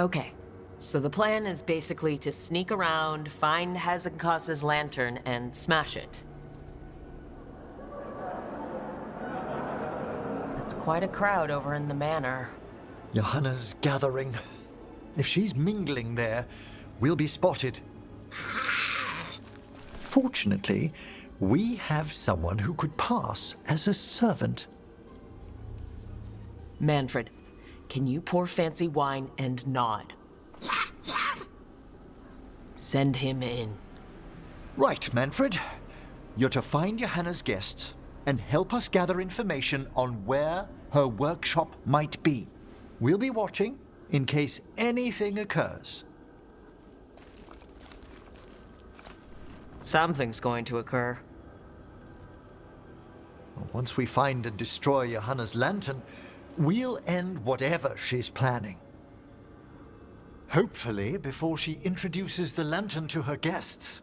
Okay, so the plan is basically to sneak around, find Hezenkoss's lantern, and smash it. It's quite a crowd over in the manor. Johanna's gathering. If she's mingling there, we'll be spotted. Fortunately, we have someone who could pass as a servant. Manfred, can you pour fancy wine and nod? Send him in. Right, Manfred. You're to find Johanna's guests and help us gather information on where her workshop might be. We'll be watching in case anything occurs. Something's going to occur. Once we find and destroy Johanna's lantern, we'll end whatever she's planning. Hopefully before she introduces the lantern to her guests.